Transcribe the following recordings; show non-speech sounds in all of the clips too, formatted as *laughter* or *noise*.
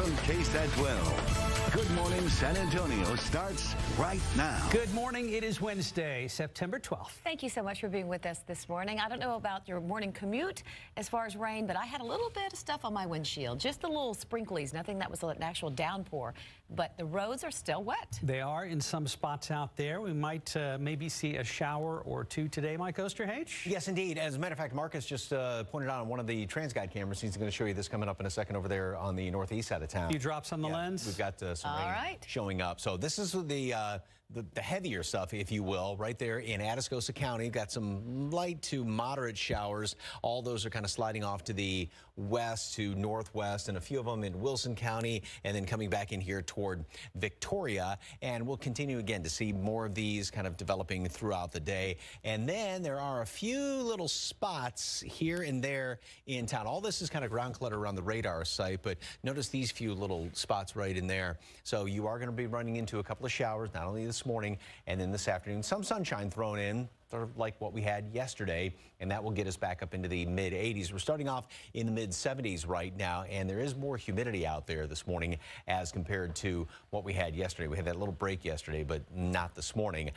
from KSAT 12. Good Morning San Antonio starts right now. Good morning. It is Wednesday, September 12th. Thank you so much for being with us this morning. I don't know about your morning commute as far as rain, but I had a little bit of stuff on my windshield, just a little sprinklies, nothing that was an actual downpour, but the roads are still wet. They are in some spots out there. We might uh, maybe see a shower or two today, Mike Osterhage. Yes, indeed. As a matter of fact, Marcus just uh, pointed out on one of the TransGuide cameras. He's going to show you this coming up in a second over there on the northeast side of town. A few drops on the yeah, lens? We've got uh, some All rain right. showing up. So this is the, uh, the, the heavier stuff, if you will, right there in Atascosa County. Got some light to moderate showers. All those are kind of sliding off to the west to northwest, and a few of them in Wilson County, and then coming back in here toward Victoria. And we'll continue again to see more of these kind of developing throughout the day. And then there are a few little spots here and there in town. All this is kind of ground clutter around the radar site, but notice these few little spots right in there. So you are going to be running into a couple of showers, not only this morning and then this afternoon. Some sunshine thrown in, sort of like what we had yesterday, and that will get us back up into the mid 80s. We're starting off in the mid 70s right now, and there is more humidity out there this morning as compared to what we had yesterday. We had that little break yesterday, but not this morning.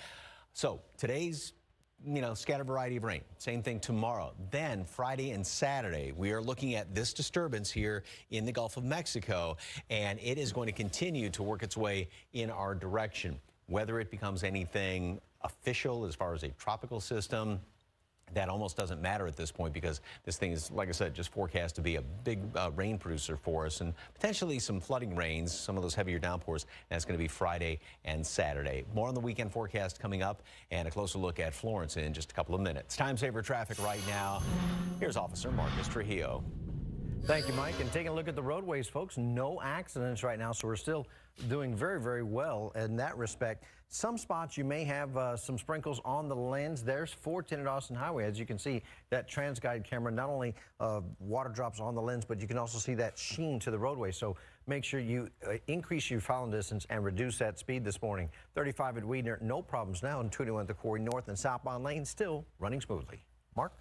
So today's you know, scattered variety of rain. Same thing tomorrow. Then Friday and Saturday, we are looking at this disturbance here in the Gulf of Mexico, and it is going to continue to work its way in our direction. Whether it becomes anything official as far as a tropical system, that almost doesn't matter at this point because this thing is, like I said, just forecast to be a big uh, rain producer for us and potentially some flooding rains, some of those heavier downpours. That's going to be Friday and Saturday. More on the weekend forecast coming up and a closer look at Florence in just a couple of minutes. Time saver traffic right now. Here's Officer Marcus Trujillo. Thank you, Mike. And taking a look at the roadways, folks, no accidents right now, so we're still doing very, very well in that respect. Some spots you may have uh, some sprinkles on the lens. There's 410 at Austin Highway. As you can see, that TransGuide camera, not only uh, water drops on the lens, but you can also see that sheen to the roadway. So make sure you uh, increase your following distance and reduce that speed this morning. 35 at Weidner, no problems now, and 21 at the Quarry North and southbound lane still running smoothly. Mark?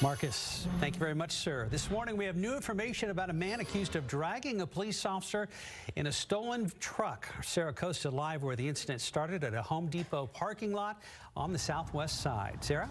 Marcus, thank you very much, sir. This morning we have new information about a man accused of dragging a police officer in a stolen truck. Sarah Costa live where the incident started at a Home Depot parking lot on the southwest side. Sarah?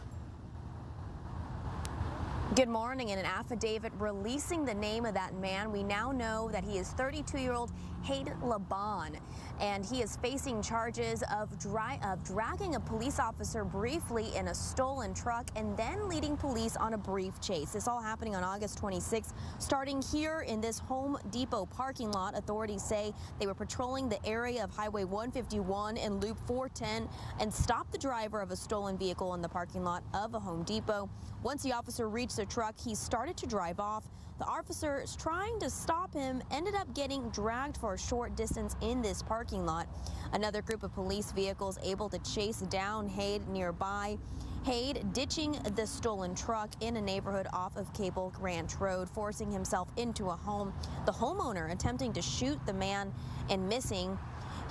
Good morning. In an affidavit releasing the name of that man, we now know that he is 32-year-old Haid Laban, and he is facing charges of, dry, of dragging a police officer briefly in a stolen truck and then leading police on a brief chase. This all happening on August 26th, starting here in this Home Depot parking lot. Authorities say they were patrolling the area of Highway 151 and Loop 410 and stopped the driver of a stolen vehicle in the parking lot of a Home Depot. Once the officer reached the truck, he started to drive off. The officers trying to stop him ended up getting dragged for a short distance in this parking lot. Another group of police vehicles able to chase down Haid nearby. Haid ditching the stolen truck in a neighborhood off of Cable Ranch Road, forcing himself into a home. The homeowner attempting to shoot the man and missing.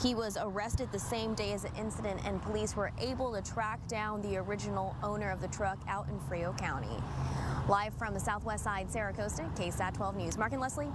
He was arrested the same day as the incident, and police were able to track down the original owner of the truck out in Frio County. Live from the southwest side, Sarah Costa, KSAT 12 News. Mark and Leslie.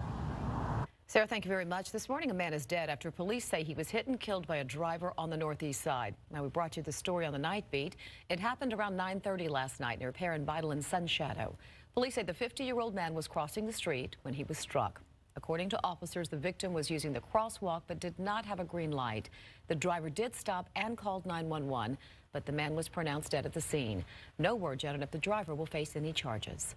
Sarah, thank you very much. This morning, a man is dead after police say he was hit and killed by a driver on the northeast side. Now, we brought you the story on the night beat. It happened around 9.30 last night near Perrin Beitel and Sun Shadow. Police say the 50-year-old man was crossing the street when he was struck. According to officers, the victim was using the crosswalk but did not have a green light. The driver did stop and called 911, but the man was pronounced dead at the scene. No word yet on if the driver will face any charges.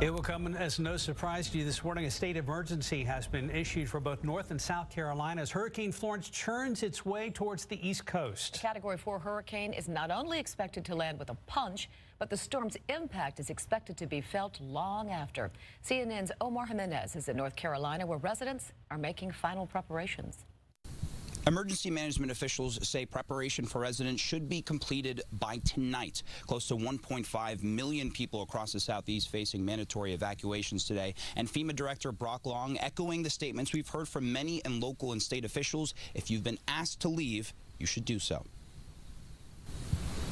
It will come as no surprise to you this morning. A state of emergency has been issued for both North and South Carolina as Hurricane Florence churns its way towards the East Coast. A Category 4 hurricane is not only expected to land with a punch, but the storm's impact is expected to be felt long after. CNN's Omar Jimenez is in North Carolina where residents are making final preparations. Emergency management officials say preparation for residents should be completed by tonight. Close to 1.5 million people across the southeast facing mandatory evacuations today. And FEMA Director Brock Long echoing the statements we've heard from many and local and state officials. If you've been asked to leave, you should do so.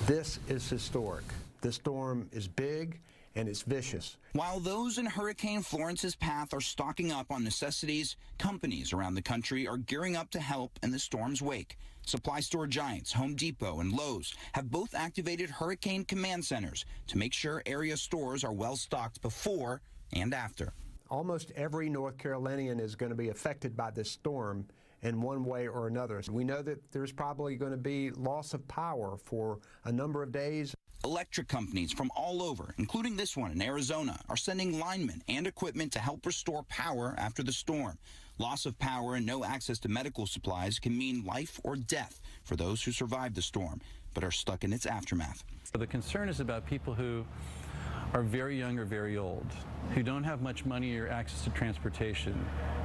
This is historic. This storm is big and it's vicious. While those in Hurricane Florence's path are stocking up on necessities, companies around the country are gearing up to help in the storm's wake. Supply store giants Home Depot and Lowe's have both activated hurricane command centers to make sure area stores are well stocked before and after. Almost every North Carolinian is going to be affected by this storm in one way or another. We know that there's probably going to be loss of power for a number of days. Electric companies from all over, including this one in Arizona, are sending linemen and equipment to help restore power after the storm. Loss of power and no access to medical supplies can mean life or death for those who survived the storm but are stuck in its aftermath. The concern is about people who are very young or very old, who don't have much money or access to transportation,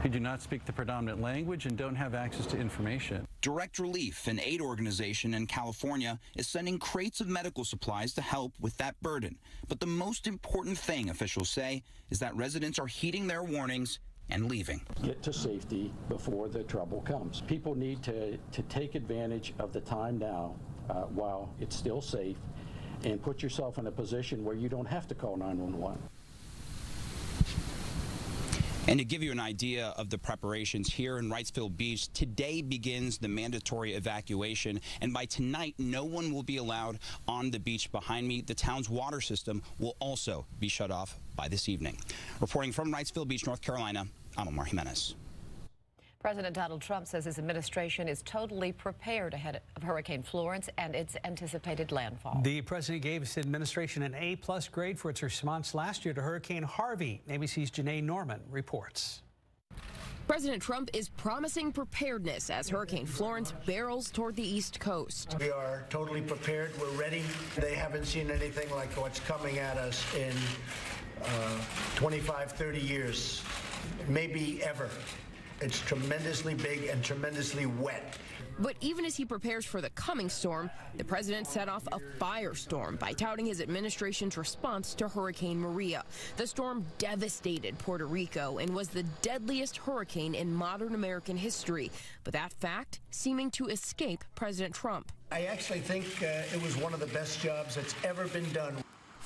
who do not speak the predominant language and don't have access to information. Direct Relief, an aid organization in California, is sending crates of medical supplies to help with that burden. But the most important thing, officials say, is that residents are heeding their warnings and leaving. Get to safety before the trouble comes. People need to, to take advantage of the time now uh, while it's still safe and put yourself in a position where you don't have to call 911. And to give you an idea of the preparations here in Wrightsville Beach, today begins the mandatory evacuation. And by tonight, no one will be allowed on the beach behind me. The town's water system will also be shut off by this evening. Reporting from Wrightsville Beach, North Carolina, I'm Omar Jimenez. President Donald Trump says his administration is totally prepared ahead of Hurricane Florence and its anticipated landfall. The president gave his administration an A-plus grade for its response last year to Hurricane Harvey. ABC's Janai Norman reports. President Trump is promising preparedness as Hurricane Florence barrels toward the East Coast. We are totally prepared. We're ready. They haven't seen anything like what's coming at us in uh, 25, 30 years, maybe ever. It's tremendously big and tremendously wet. But even as he prepares for the coming storm, the president set off a firestorm by touting his administration's response to Hurricane Maria. The storm devastated Puerto Rico and was the deadliest hurricane in modern American history, but that fact seeming to escape President Trump. I actually think uh, it was one of the best jobs that's ever been done.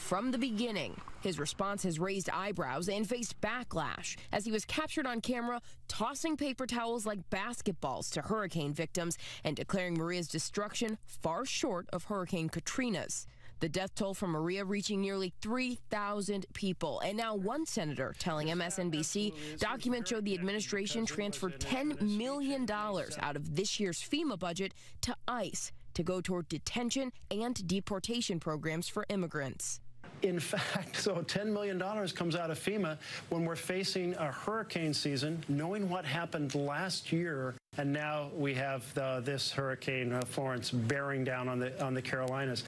From the beginning, his response has raised eyebrows and faced backlash as he was captured on camera tossing paper towels like basketballs to hurricane victims and declaring Maria's destruction far short of Hurricane Katrina's. The death toll from Maria reaching nearly 3,000 people. And now one senator telling MSNBC documents show the administration transferred $10 million out of this year's FEMA budget to ICE to go toward detention and deportation programs for immigrants. In fact, *laughs* so $10 million comes out of FEMA when we're facing a hurricane season, knowing what happened last year, and now we have the, this hurricane uh, Florence bearing down on the on the Carolinas.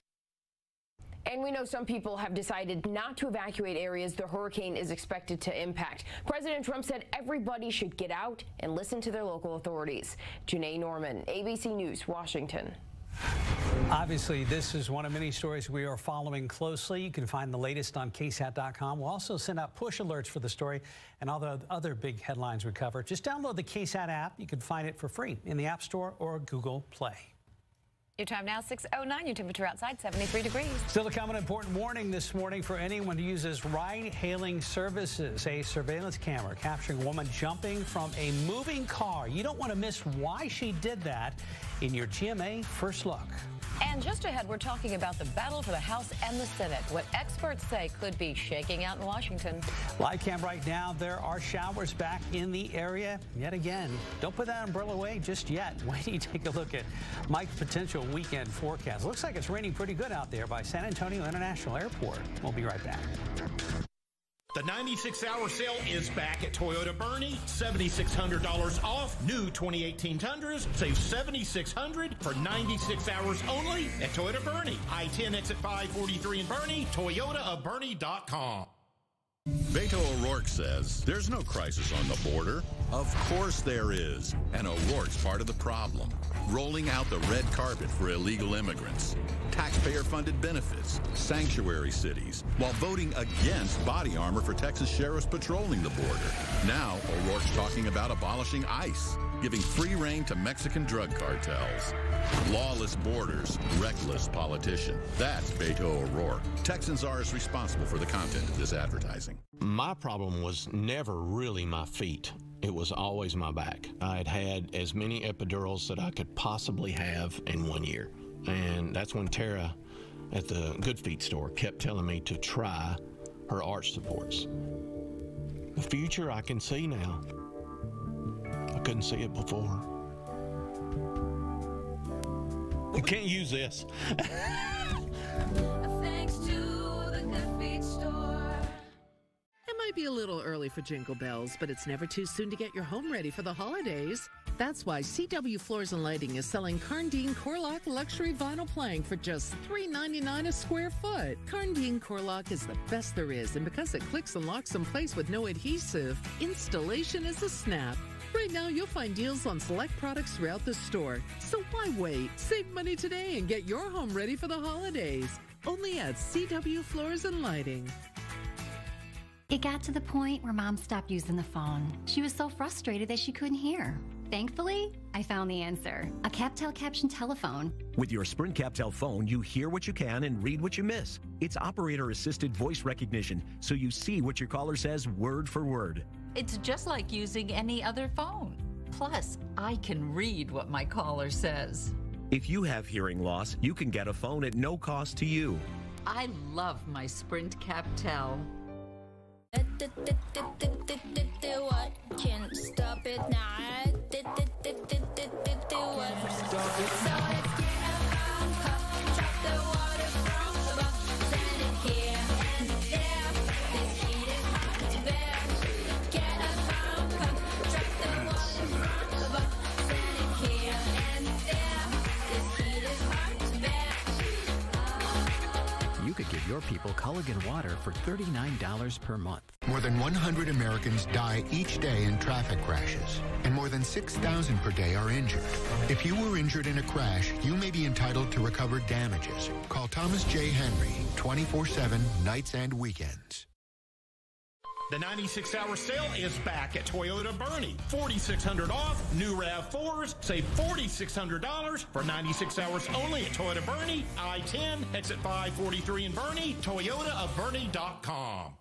And we know some people have decided not to evacuate areas the hurricane is expected to impact. President Trump said everybody should get out and listen to their local authorities. Janai Norman, ABC News, Washington. Obviously, this is one of many stories we are following closely. You can find the latest on KSAT.com. We'll also send out push alerts for the story and all the other big headlines we cover. Just download the KSAT app. You can find it for free in the App Store or Google Play. Your time now 6.09. Your temperature outside 73 degrees. Still to come an important warning this morning for anyone who uses ride-hailing services. A surveillance camera capturing a woman jumping from a moving car. You don't want to miss why she did that in your GMA First Look. And just ahead, we're talking about the battle for the House and the Senate, what experts say could be shaking out in Washington. Live cam right now, there are showers back in the area yet again. Don't put that umbrella away just yet. *laughs* Wait till you take a look at Mike's potential weekend forecast. Looks like it's raining pretty good out there by San Antonio International Airport. We'll be right back. The 96 hour sale is back at Toyota Boerne. $7,600 off new 2018 Tundras. Save $7,600 for 96 hours only at Toyota Boerne. I 10 exit 543 in Boerne. ToyotaofBoerne.com. Beto O'Rourke says there's no crisis on the border. Of course there is. And O'Rourke's part of the problem. Rolling out the red carpet for illegal immigrants, taxpayer funded benefits, sanctuary cities, while voting against body armor for Texas sheriffs patrolling the border. Now, O'Rourke's talking about abolishing ICE, giving free rein to Mexican drug cartels. Lawless borders, reckless politician. That's Beto O'Rourke. Texans are as responsible for the content of this advertising. My problem was never really my feet. It was always my back. I had had as many epidurals that I could possibly have in one year. And that's when Tara at the Good Feet store kept telling me to try her arch supports. The future I can see now. I couldn't see it before. You can't use this. *laughs* Thanks to the Good Feet store. It might be a little early for jingle bells, but it's never too soon to get your home ready for the holidays. That's why CW Floors and Lighting is selling Karndean Korlok luxury vinyl plank for just $3.99 a square foot. Karndean Korlok is the best there is, and because it clicks and locks in place with no adhesive, installation is a snap. Right now, you'll find deals on select products throughout the store. So why wait? Save money today and get your home ready for the holidays. Only at CW Floors and Lighting. It got to the point where mom stopped using the phone. She was so frustrated that she couldn't hear. Thankfully, I found the answer a CapTel caption telephone. With your Sprint CapTel phone, you hear what you can and read what you miss. It's operator assisted voice recognition, so you see what your caller says word for word. It's just like using any other phone. Plus, I can read what my caller says. If you have hearing loss, you can get a phone at no cost to you. I love my Sprint CapTel. What can stop it now? What? So let's your people Culligan water for $39 per month. More than 100 Americans die each day in traffic crashes, and more than 6,000 per day are injured. If you were injured in a crash, you may be entitled to recover damages. Call Thomas J. Henry 24 7, nights and weekends. The 96 hour sale is back at Toyota Boerne. 4600 off, new RAV4s, save $4,600 for 96 hours only at Toyota Boerne, I 10, exit 543 in Boerne, toyotaofboerne.com.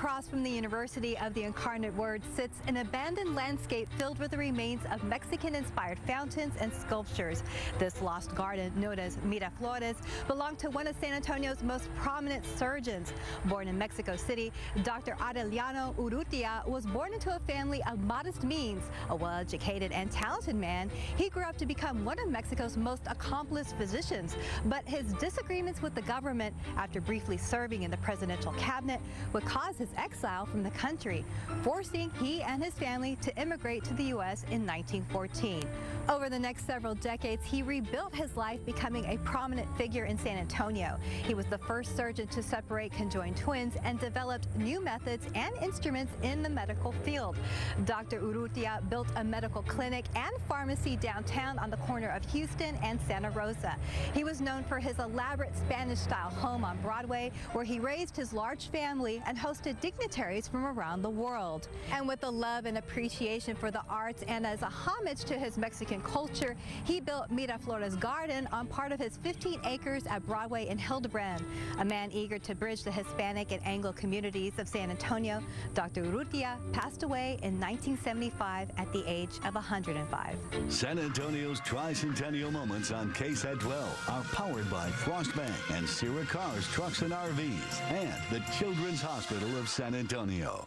Across from the University of the Incarnate Word sits an abandoned landscape filled with the remains of Mexican-inspired fountains and sculptures. This lost garden, known as Miraflores, belonged to one of San Antonio's most prominent surgeons. Born in Mexico City, Dr. Aureliano Urrutia was born into a family of modest means. A well-educated and talented man, he grew up to become one of Mexico's most accomplished physicians. But his disagreements with the government after briefly serving in the presidential cabinet would cause his exile from the country, forcing he and his family to immigrate to the U.S. in 1914. Over the next several decades, he rebuilt his life, becoming a prominent figure in San Antonio. He was the first surgeon to separate conjoined twins and developed new methods and instruments in the medical field. Dr. Urrutia built a medical clinic and pharmacy downtown on the corner of Houston and Santa Rosa. He was known for his elaborate Spanish-style home on Broadway, where he raised his large family and hosted dignitaries from around the world. And with a love and appreciation for the arts and as a homage to his Mexican culture, he built Miraflores Garden on part of his 15 acres at Broadway in Hildebrand. A man eager to bridge the Hispanic and Anglo communities of San Antonio, Dr. Urrutia passed away in 1975 at the age of 105. San Antonio's Tricentennial Moments on KSAT 12 are powered by Frost Bank and Ancira Cars, Trucks, and RVs, and the Children's Hospital of San Antonio.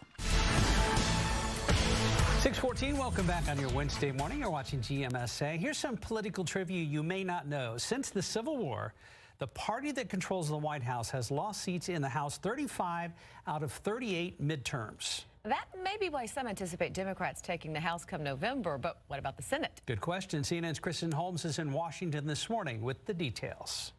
614, welcome back on your Wednesday morning. You're watching GMSA. Here's some political trivia you may not know. Since the Civil War, the party that controls the White House has lost seats in the House 35 out of 38 midterms. That may be why some anticipate Democrats taking the House come November, but what about the Senate? Good question. CNN's Kristen Holmes is in Washington this morning with the details.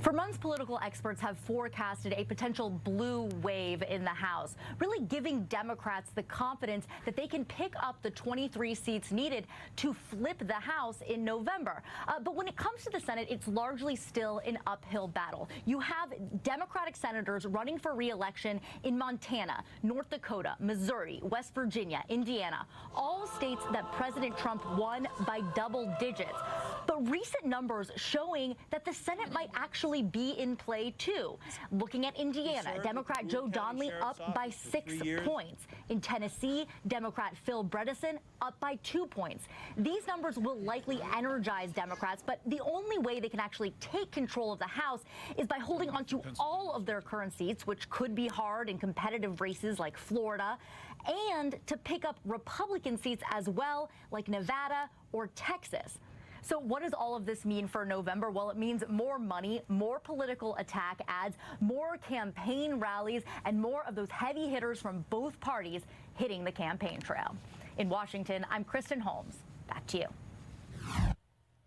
For months, political experts have forecasted a potential blue wave in the House, really giving Democrats the confidence that they can pick up the 23 seats needed to flip the House in November. Uh, but when it comes to the Senate, it's largely still an uphill battle. You have Democratic senators running for reelection in Montana, North Dakota, Missouri, West Virginia, Indiana, all states that President Trump won by double digits. But recent numbers showing that the Senate might actually be in play too. Looking at Indiana, Democrat Joe Donnelly up by six points. In Tennessee, Democrat Phil Bredesen up by two points. These numbers will likely energize Democrats, but the only way they can actually take control of the House is by holding onto all of their current seats, which could be hard in competitive races like Florida, and to pick up Republican seats as well, like Nevada or Texas. So, what does all of this mean for November? Well, it means more money, more political attack ads, more campaign rallies, and more of those heavy hitters from both parties hitting the campaign trail. In Washington, I'm Kristen Holmes. Back to you.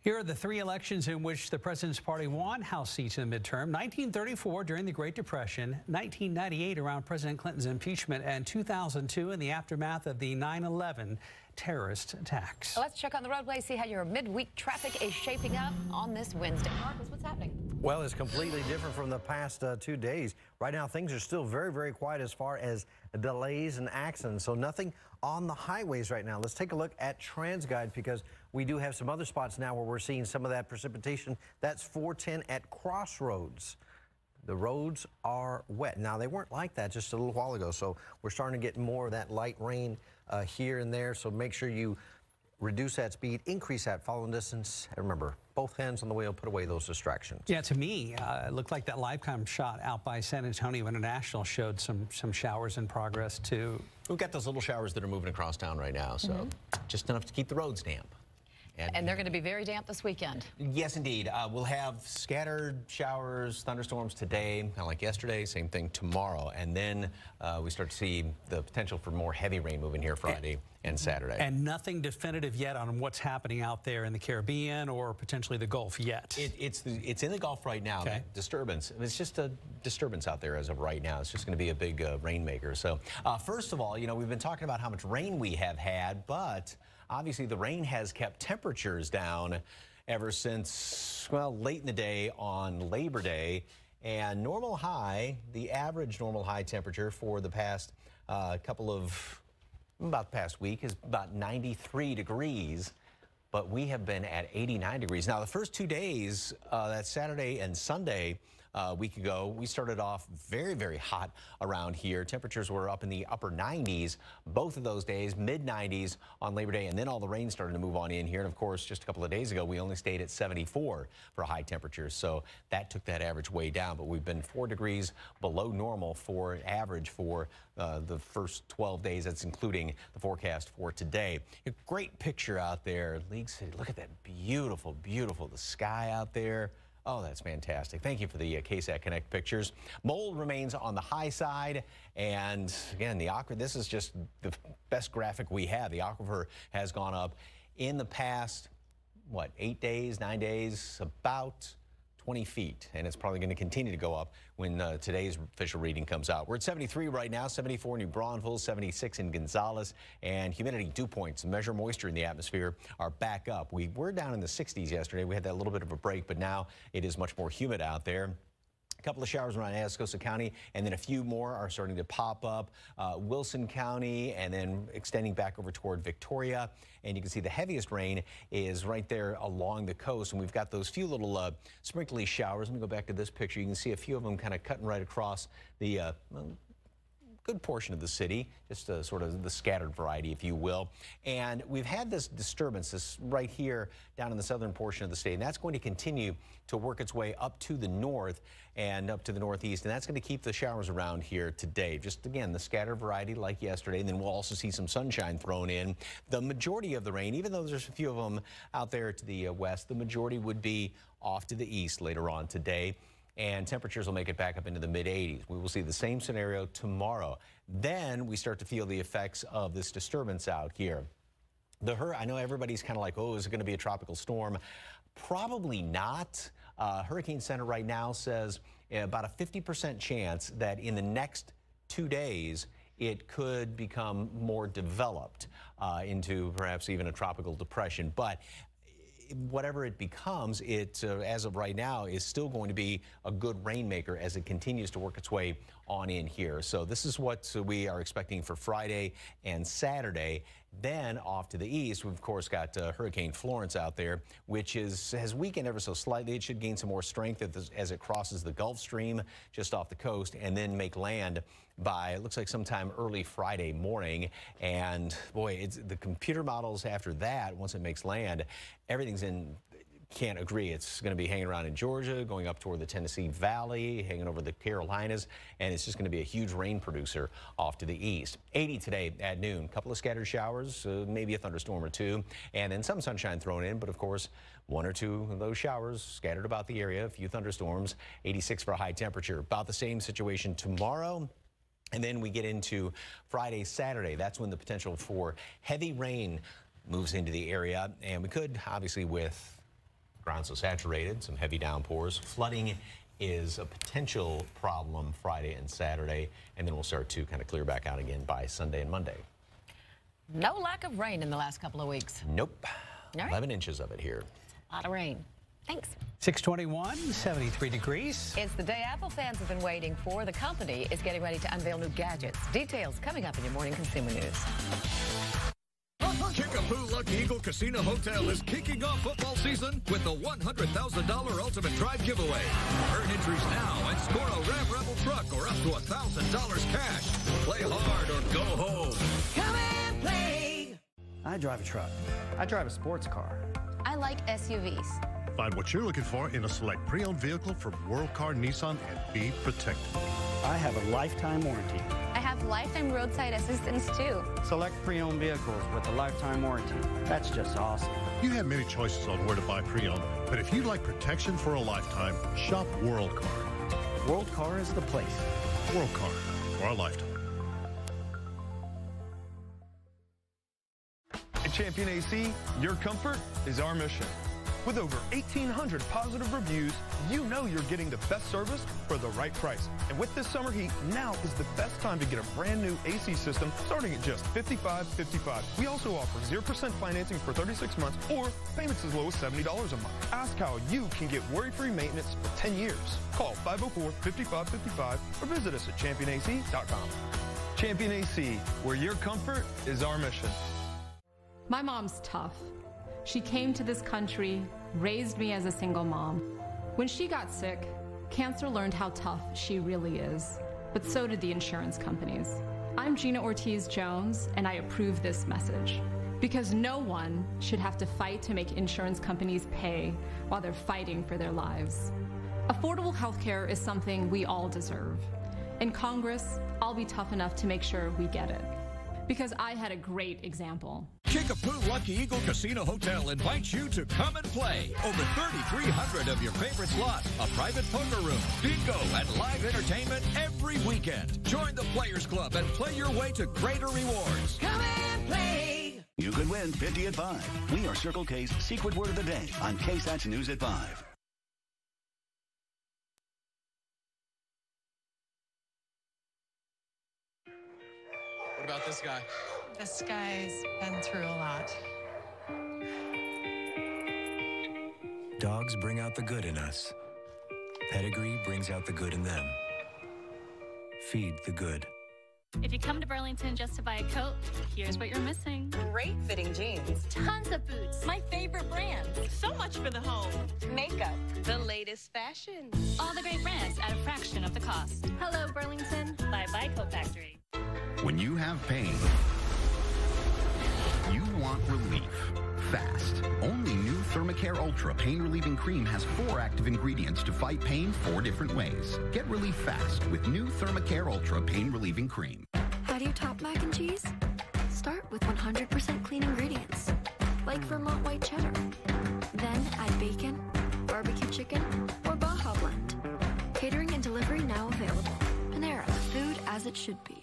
Here are the three elections in which the president's party won House seats in the midterm 1934 during the Great Depression, 1998 around President Clinton's impeachment, and 2002 in the aftermath of the 9 11 terrorist attacks. Let's check on the roadway, see how your midweek traffic is shaping up on this Wednesday. Marcus, what's happening? Well, it's completely different from the past uh, two days. Right now, things are still very, very quiet as far as delays and accidents. So nothing on the highways right now. Let's take a look at TransGuide because we do have some other spots now where we're seeing some of that precipitation. That's 410 at Crossroads. The roads are wet. Now, they weren't like that just a little while ago, so we're starting to get more of that light rain uh, here and there. So make sure you reduce that speed, increase that following distance. And remember, both hands on the wheel, put away those distractions. Yeah, to me, uh, it looked like that live cam shot out by San Antonio International showed some some showers in progress too. We've got those little showers that are moving across town right now, so Mhm. just enough to keep the roads damp. And they're going to be very damp this weekend. Yes, indeed. Uh, we'll have scattered showers, thunderstorms today, kind of like yesterday. Same thing tomorrow, and then uh, we start to see the potential for more heavy rain moving here Friday and Saturday. And nothing definitive yet on what's happening out there in the Caribbean or potentially the Gulf yet. It, it's it's in the Gulf right now. Okay. Disturbance. It's just a disturbance out there as of right now. It's just going to be a big uh, rainmaker. So, uh, first of all, you know, we've been talking about how much rain we have had, but obviously the rain has kept temperatures down ever since well late in the day on Labor Day. And normal high, the average normal high temperature for the past uh, couple of about the past week is about 93 degrees but we have been at 89 degrees. Now, the first two days, uh, that Saturday and Sunday, a week ago, we started off very, very hot around here. Temperatures were up in the upper 90s both of those days, mid 90s on Labor Day, and then all the rain started to move on in here. And of course, just a couple of days ago, we only stayed at 74 for high temperatures. So that took that average way down. But we've been four degrees below normal for average for uh, the first 12 days. That's including the forecast for today. A great picture out there, League City. Look at that beautiful, beautiful, the sky out there. Oh, that's fantastic. Thank you for the uh, KSAT Connect pictures. Mold remains on the high side. And again, the aquifer, this is just the best graphic we have. The aquifer has gone up in the past, what, eight days, nine days, about 20 feet, and it's probably going to continue to go up when uh, today's official reading comes out. We're at 73 right now, 74 in New Braunfels, 76 in Gonzales, and humidity dew points, measure moisture in the atmosphere, are back up. We were down in the 60s yesterday. We had that little bit of a break, but now it is much more humid out there. A couple of showers around Atascosa County, and then a few more are starting to pop up. Uh, Wilson County, and then extending back over toward Victoria. And you can see the heaviest rain is right there along the coast. And we've got those few little uh, sprinkly showers. Let me go back to this picture. You can see a few of them kind of cutting right across the uh, good portion of the city, just a, sort of the scattered variety, if you will. And we've had this disturbance, this right here down in the southern portion of the state, and that's going to continue to work its way up to the north and up to the northeast, and that's going to keep the showers around here today. Just again, the scattered variety like yesterday, and then we'll also see some sunshine thrown in. The majority of the rain, even though there's a few of them out there to the uh, west, the majority would be off to the east later on today and temperatures will make it back up into the mid 80s. We will see the same scenario tomorrow. Then we start to feel the effects of this disturbance out here. The hur I know everybody's kind of like, oh, is it going to be a tropical storm? Probably not. Uh, Hurricane Center right now says uh, about a 50% chance that in the next two days, it could become more developed uh, into perhaps even a tropical depression. But whatever it becomes, it, uh, as of right now, is still going to be a good rainmaker as it continues to work its way on in here. So this is what we are expecting for Friday and Saturday. Then off to the east, we've of course got uh, Hurricane Florence out there, which is has weakened ever so slightly. It should gain some more strength as, as it crosses the Gulf Stream just off the coast and then make land by it looks like sometime early Friday morning. And boy, it's the computer models after that, once it makes land, everything's in can't agree. It's going to be hanging around in Georgia, going up toward the Tennessee Valley, hanging over the Carolinas, and it's just going to be a huge rain producer off to the east. 80 today at noon. couple of scattered showers, uh, maybe a thunderstorm or two, and then some sunshine thrown in, but of course, one or two of those showers scattered about the area, a few thunderstorms, 86 for a high temperature. About the same situation tomorrow. And then we get into Friday, Saturday. That's when the potential for heavy rain moves into the area. And we could, obviously, with ground so saturated, some heavy downpours, flooding is a potential problem Friday and Saturday. And then we'll start to kind of clear back out again by Sunday and Monday. No lack of rain in the last couple of weeks. Nope. All right. 11 inches of it here. A lot of rain. Thanks. 621, 73 degrees. It's the day Apple fans have been waiting for. The company is getting ready to unveil new gadgets. Details coming up in your morning consumer news. Kickapoo Lucky Eagle Casino Hotel is kicking off football season with the $100,000 Ultimate Drive giveaway. Earn entries now and score a Ram Rebel truck or up to $1,000 cash. Play hard or go home. Come and play. I drive a truck. I drive a sports car. I like SUVs. Find what you're looking for in a select pre-owned vehicle from World Car Nissan and be protected. I have a lifetime warranty. I have lifetime roadside assistance too. Select pre-owned vehicles with a lifetime warranty. That's just awesome. You have many choices on where to buy pre-owned, but if you'd like protection for a lifetime, shop World Car. World Car is the place. World Car for a lifetime. At Champion AC, your comfort is our mission. With over 1,800 positive reviews, you know you're getting the best service for the right price. And with this summer heat, now is the best time to get a brand new AC system starting at just $55.55. We also offer 0% financing for 36 months or payments as low as $70 a month. Ask how you can get worry-free maintenance for 10 years. Call 504-5555 or visit us at championac.com. Champion AC, where your comfort is our mission. My mom's tough. She came to this country, raised me as a single mom. When she got sick, cancer learned how tough she really is, but so did the insurance companies. I'm Gina Ortiz Jones, and I approve this message. Because no one should have to fight to make insurance companies pay while they're fighting for their lives. Affordable health care is something we all deserve. In Congress, I'll be tough enough to make sure we get it. Because I had a great example. Kickapoo Lucky Eagle Casino Hotel invites you to come and play. Over 3,300 of your favorite slots, a private poker room, bingo, and live entertainment every weekend. Join the Players Club and play your way to greater rewards. Come and play. You could win 50 at 5. We are Circle K's secret word of the day on KSAT's News at 5. What about this guy? This guy's been through a lot. Dogs bring out the good in us. Pedigree brings out the good in them. Feed the good. If you come to Burlington just to buy a coat, here's what you're missing. Great fitting jeans. Tons of boots. My favorite brands. So much for the home. Makeup. The latest fashion. All the great brands at a fraction of the cost. Hello, Burlington. Bye bye, Coat Factory. When you have pain, you want relief fast. Only new Thermacare Ultra pain relieving cream has four active ingredients to fight pain four different ways. Get relief fast with new Thermacare Ultra pain relieving cream. How do you top mac and cheese? Start with 100% clean ingredients, like Vermont white cheddar. Then add bacon, barbecue chicken, or Baja blend. Catering and delivery now available. Panera, food as it should be.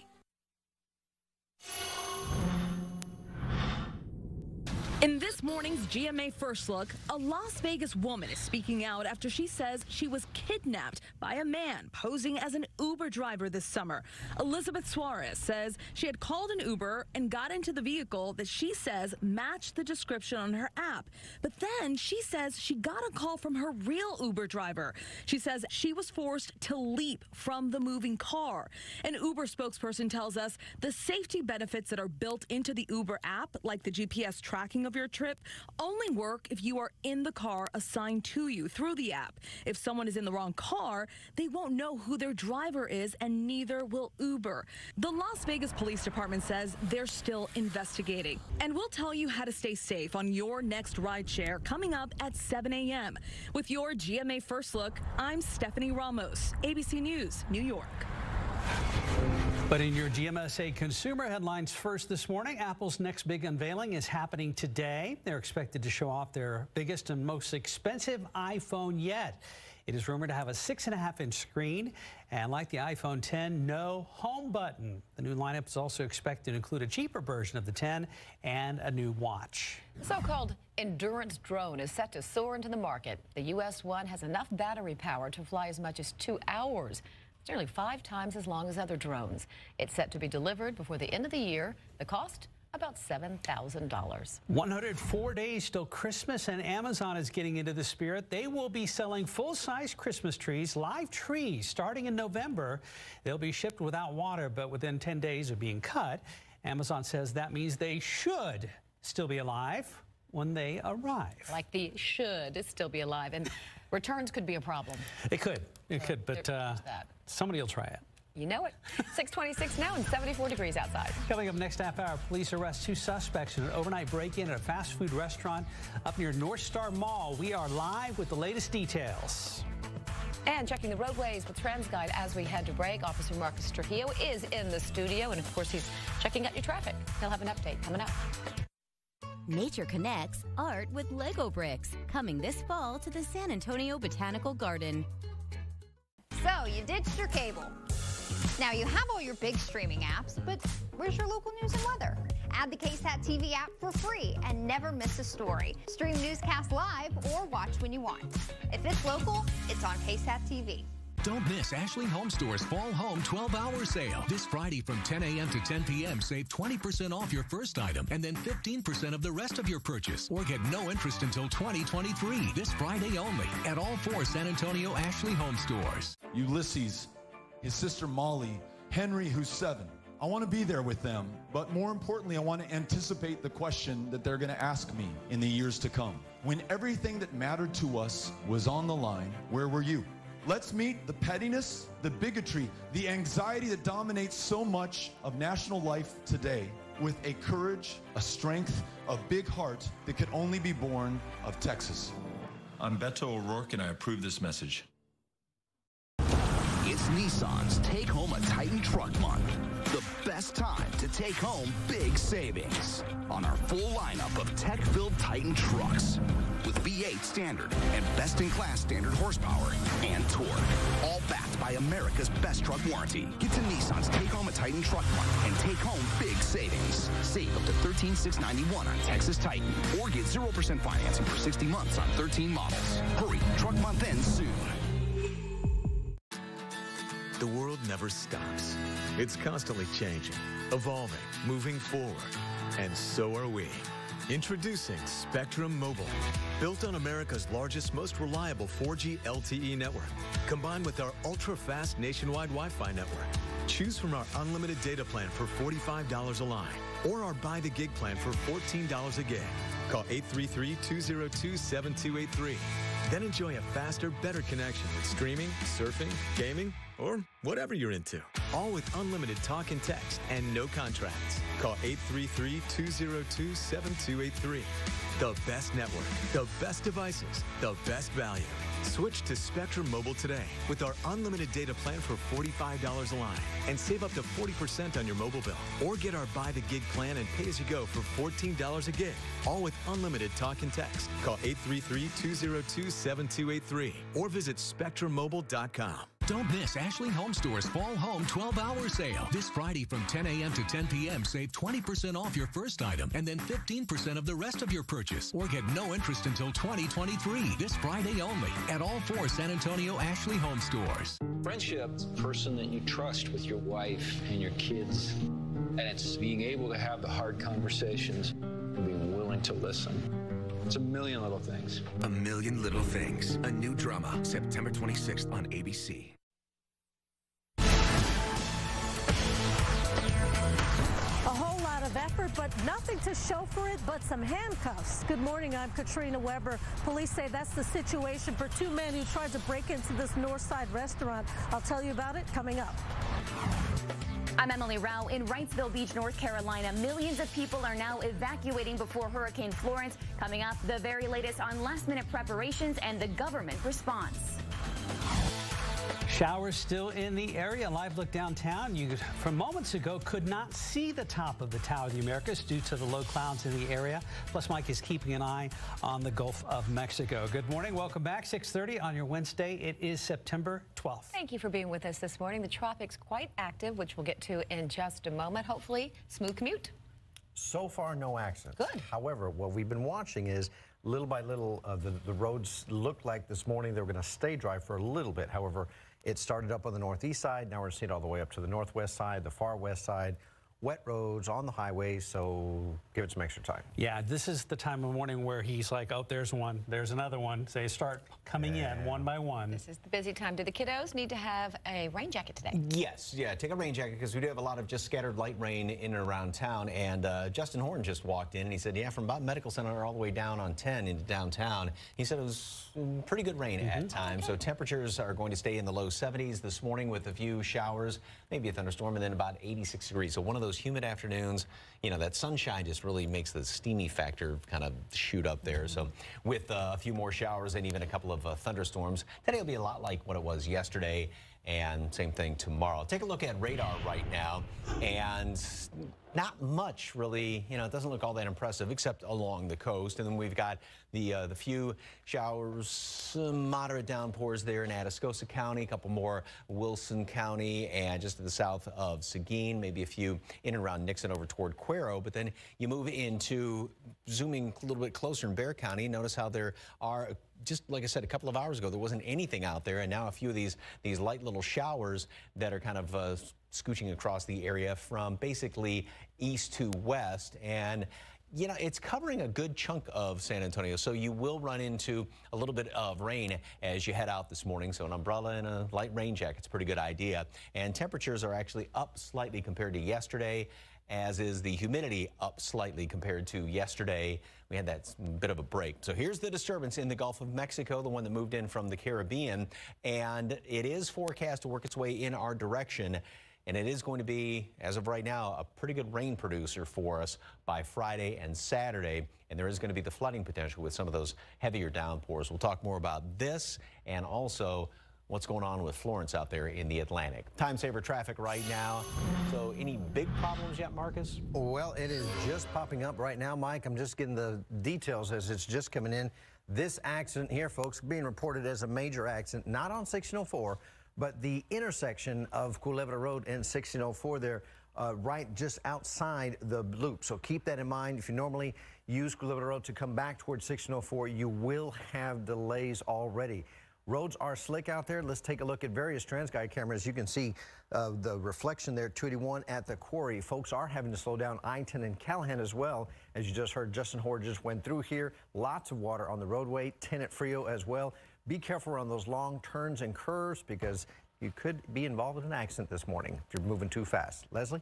In this morning's GMA First Look, a Las Vegas woman is speaking out after she says she was kidnapped by a man posing as an Uber driver this summer. Elizabeth Suarez says she had called an Uber and got into the vehicle that she says matched the description on her app. But then she says she got a call from her real Uber driver. She says she was forced to leap from the moving car. An Uber spokesperson tells us the safety benefits that are built into the Uber app, like the GPS tracking of your trip, only work if you are in the car assigned to you through the app. If someone is in the wrong car, they won't know who their driver is, and neither will Uber. The Las Vegas Police Department says they're still investigating. And we'll tell you how to stay safe on your next ride share coming up at 7 a.m. With your GMA First Look, I'm Stephanie Ramos, ABC News, New York. But in your GMSA consumer headlines first this morning, Apple's next big unveiling is happening today. They're expected to show off their biggest and most expensive iPhone yet. It is rumored to have a six and a half inch screen and like the iPhone 10, no home button. The new lineup is also expected to include a cheaper version of the 10 and a new watch. The so-called endurance drone is set to soar into the market. The U.S. one has enough battery power to fly as much as two hours. It's nearly five times as long as other drones. It's set to be delivered before the end of the year. The cost? About $7,000. 104 days till Christmas, and Amazon is getting into the spirit. They will be selling full-size Christmas trees, live trees, starting in November. They'll be shipped without water, but within 10 days of being cut. Amazon says that means they should still be alive when they arrive. Like the should still be alive. And *laughs* returns could be a problem. It could. It so could, but uh, somebody will try it. You know it. 626 now and 74 degrees outside. Coming up next half hour, police arrest two suspects in an overnight break-in at a fast food restaurant up near North Star Mall. We are live with the latest details. And checking the roadways with TransGuide as we head to break. Officer Marcus Trujillo is in the studio, and of course, he's checking out your traffic. He'll have an update coming up. Nature Connects Art with Lego Bricks, coming this fall to the San Antonio Botanical Garden. So, you ditched your cable. Now, you have all your big streaming apps, but where's your local news and weather? Add the KSAT TV app for free and never miss a story. Stream newscast live or watch when you want. If it's local, it's on KSAT TV. Don't miss Ashley Home Store's Fall Home 12 hour sale. This Friday from 10 a.m. to 10 p.m., save 20% off your first item and then 15% of the rest of your purchase. Or get no interest until 2023. This Friday only at all four San Antonio Ashley Home Stores. Ulysses his sister Molly, Henry, who's seven. I want to be there with them, but more importantly, I want to anticipate the question that they're going to ask me in the years to come. When everything that mattered to us was on the line, where were you? Let's meet the pettiness, the bigotry, the anxiety that dominates so much of national life today with a courage, a strength, a big heart that could only be born of Texas. I'm Beto O'Rourke, and I approve this message. It's Nissan's Take Home a Titan Truck Month. Best time to take home big savings on our full lineup of tech-filled Titan trucks with V8 standard and best-in-class standard horsepower and torque. All backed by America's best truck warranty. Get to Nissan's Take Home a Titan Truck Month and take home big savings. Save up to 13,691 on Texas Titan or get 0% financing for 60 months on 13 models. Hurry, truck month ends soon. The world never stops. It's constantly changing, evolving, moving forward. And so are we. Introducing Spectrum Mobile. Built on America's largest, most reliable 4G LTE network, combined with our ultra-fast nationwide Wi-Fi network. Choose from our unlimited data plan for $45 a line or our buy the gig plan for $14 a gig. Call 833-202-7283. Then enjoy a faster, better connection with streaming, surfing, gaming, or whatever you're into. All with unlimited talk and text and no contracts. Call 833-202-7283. The best network, the best devices, the best value. Switch to Spectrum Mobile today with our unlimited data plan for $45 a line and save up to 40% on your mobile bill. Or get our buy the gig plan and pay as you go for $14 a gig. All with unlimited talk and text. Call 833-202-7283 or visit spectrummobile.com. Don't miss Ashley Home Store's Fall Home 12 hour sale. This Friday from 10 a.m. to 10 p.m., save 20% off your first item and then 15% of the rest of your purchase. Or get no interest until 2023. This Friday only at all four San Antonio Ashley Home Stores. Friendship, person that you trust with your wife and your kids. And it's being able to have the hard conversations and being willing to listen. It's a million little things. A Million Little Things. A new drama, September 26th on ABC. A whole lot of effort, but nothing to show for it but some handcuffs. Good morning, I'm Katrina Weber. Police say that's the situation for two men who tried to break into this Northside restaurant. I'll tell you about it coming up. I'm Emily Rao in Wrightsville Beach, North Carolina. Millions of people are now evacuating before Hurricane Florence. Coming up, the very latest on last minute preparations and the government response. Showers still in the area. Live look downtown. You, from moments ago, could not see the top of the Tower of the Americas due to the low clouds in the area. Plus, Mike is keeping an eye on the Gulf of Mexico. Good morning. Welcome back. 6:30 on your Wednesday. It is September 12th. Thank you for being with us this morning. The tropics quite active, which we'll get to in just a moment. Hopefully, smooth commute. So far, no accidents. Good. However, what we've been watching is little by little, uh, the, the roads looked like this morning they were going to stay dry for a little bit. However, it started up on the northeast side. Now we're seeing it all the way up to the northwest side, the far west side. Wet roads on the highways, so give it some extra time. Yeah, this is the time of morning where he's like, oh, there's one, there's another one. So they start coming in one by one. This is the busy time. Do the kiddos need to have a rain jacket today? Yes, yeah, take a rain jacket because we do have a lot of just scattered light rain in and around town. And uh, Justin Horne just walked in and he said, yeah, from about Medical Center all the way down on 10 into downtown. He said it was mm, pretty good rain at times. So temperatures are going to stay in the low 70s this morning with a few showers, maybe a thunderstorm, and then about 86 degrees. So one of those humid afternoons, you know, that sunshine just really makes the steamy factor kind of shoot up there. So with uh, a few more showers and even a couple of uh, thunderstorms, today will be a lot like what it was yesterday and same thing tomorrow. Take a look at radar right now and not much really, you know, it doesn't look all that impressive except along the coast. And then we've got the uh, the few showers, some moderate downpours there in Atascosa County, a couple more Wilson County and just to the south of Seguin, maybe a few in and around Nixon over toward But then you move into zooming a little bit closer in Bexar County. Notice how there are just like I said a couple of hours ago, there wasn't anything out there, and now a few of these these light little showers that are kind of uh, scooching across the area from basically east to west and you know, it's covering a good chunk of San Antonio, so you will run into a little bit of rain as you head out this morning. So an umbrella and a light rain jacket's a pretty good idea. And temperatures are actually up slightly compared to yesterday, as is the humidity up slightly compared to yesterday. We had that bit of a break. So here's the disturbance in the Gulf of Mexico, the one that moved in from the Caribbean, and it is forecast to work its way in our direction. And it is going to be, as of right now, a pretty good rain producer for us by Friday and Saturday. And there is going to be the flooding potential with some of those heavier downpours. We'll talk more about this and also what's going on with Florence out there in the Atlantic. Time saver traffic right now. So any big problems yet, Marcus? Well, it is just popping up right now, Mike. I'm just getting the details as it's just coming in. This accident here, folks, being reported as a major accident, not on 1604, but the intersection of Culebra Road and 1604 there, uh, right just outside the loop. So keep that in mind. If you normally use Culebra Road to come back towards 1604, you will have delays already. Roads are slick out there. Let's take a look at various TransGuide cameras. You can see uh, the reflection there, 281 at the quarry. Folks are having to slow down I-10 and Callahan as well. As you just heard, Justin Horne just went through here. Lots of water on the roadway, 10 at Frio as well. Be careful around those long turns and curves because you could be involved in an accident this morning if you're moving too fast. Leslie?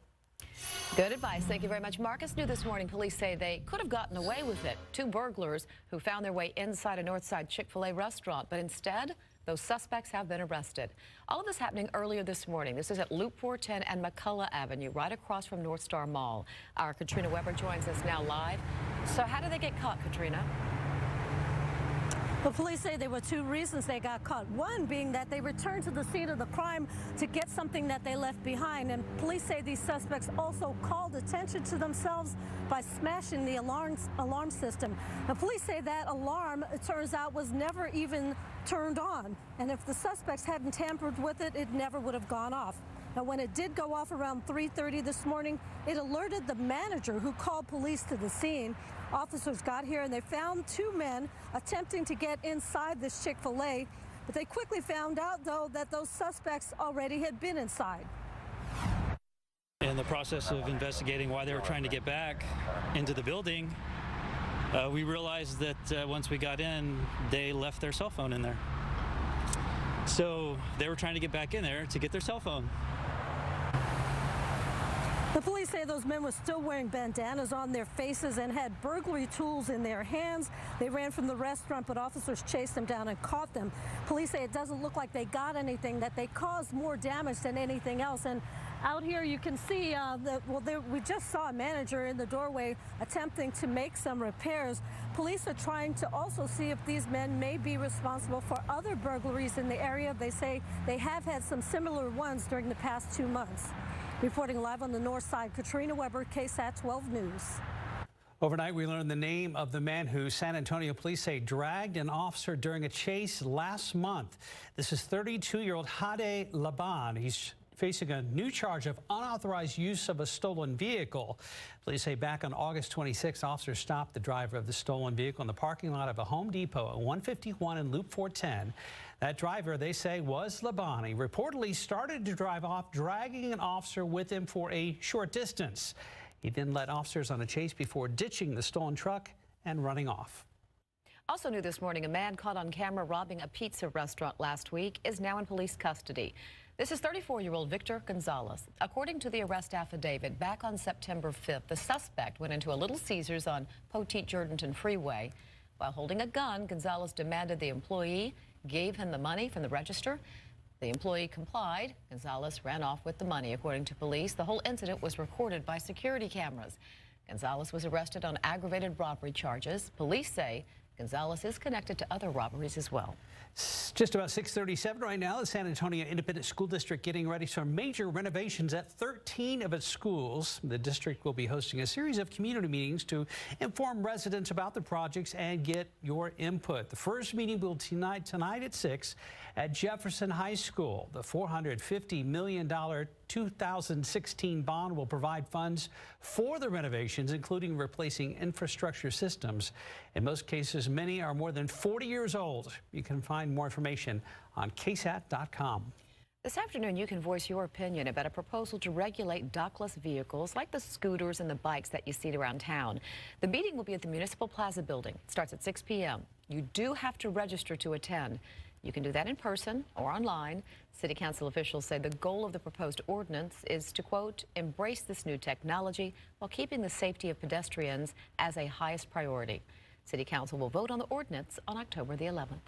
Good advice. Thank you very much. Marcus New this morning. Police say they could have gotten away with it. Two burglars who found their way inside a Northside Chick-fil-A restaurant, but instead, those suspects have been arrested. All of this happening earlier this morning. This is at Loop 410 and McCullough Avenue, right across from North Star Mall. Our Katrina Weber joins us now live. So how did they get caught, Katrina? The police say there were two reasons they got caught. One being that they returned to the scene of the crime to get something that they left behind. And police say these suspects also called attention to themselves by smashing the alarm, alarm system. The police say that alarm, it turns out, was never even turned on. And if the suspects hadn't tampered with it, it never would have gone off. Now, when it did go off around 3.30 this morning, it alerted the manager who called police to the scene. Officers got here and they found two men attempting to get inside this Chick-fil-A. But they quickly found out, though, that those suspects already had been inside. In the process of investigating why they were trying to get back into the building, uh, we realized that uh, once we got in, they left their cell phone in there. So they were trying to get back in there to get their cell phone. The police say those men were still wearing bandanas on their faces and had burglary tools in their hands. They ran from the restaurant, but officers chased them down and caught them. Police say it doesn't look like they got anything, that they caused more damage than anything else. And out here you can see, uh, well, there, we just saw a manager in the doorway attempting to make some repairs. Police are trying to also see if these men may be responsible for other burglaries in the area. They say they have had some similar ones during the past two months. Reporting live on the north side, Katrina Weber, KSAT 12 News. Overnight, we learned the name of the man who San Antonio police say dragged an officer during a chase last month. This is 32-year-old Hade Laban. He's facing a new charge of unauthorized use of a stolen vehicle. Police say back on August 26, officers stopped the driver of the stolen vehicle in the parking lot of a Home Depot at 151 and Loop 410. That driver, they say, was Labani. Reportedly started to drive off, dragging an officer with him for a short distance. He then led officers on a chase before ditching the stolen truck and running off. Also new this morning, a man caught on camera robbing a pizza restaurant last week is now in police custody. This is 34-year-old Victor Gonzalez. According to the arrest affidavit, back on September 5th, the suspect went into a Little Caesars on Poteet Jourdanton Freeway. While holding a gun, Gonzalez demanded the employee gave him the money from the register. The employee complied. Gonzalez ran off with the money. According to police, the whole incident was recorded by security cameras. Gonzalez was arrested on aggravated robbery charges. Police say Gonzalez is connected to other robberies as well. Just about 637 right now. The San Antonio Independent School District getting ready for major renovations at 13 of its schools. The district will be hosting a series of community meetings to inform residents about the projects and get your input. The first meeting will be tonight, tonight at 6 at Jefferson High School. The $450 million 2016 bond will provide funds for the renovations, including replacing infrastructure systems. In most cases, many are more than 40 years old. You can find more information on ksat.com. This afternoon, you can voice your opinion about a proposal to regulate dockless vehicles like the scooters and the bikes that you see around town. The meeting will be at the Municipal Plaza building. It starts at 6 p.m. You do have to register to attend. You can do that in person or online. City Council officials say the goal of the proposed ordinance is to, quote, embrace this new technology while keeping the safety of pedestrians as a highest priority. City Council will vote on the ordinance on October the 11th.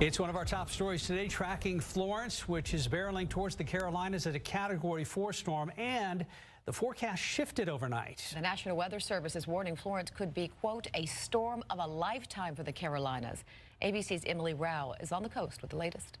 It's one of our top stories today, tracking Florence, which is barreling towards the Carolinas as a Category 4 storm, and the forecast shifted overnight. The National Weather Service is warning Florence could be, quote, a storm of a lifetime for the Carolinas. ABC's Emily Rao is on the coast with the latest.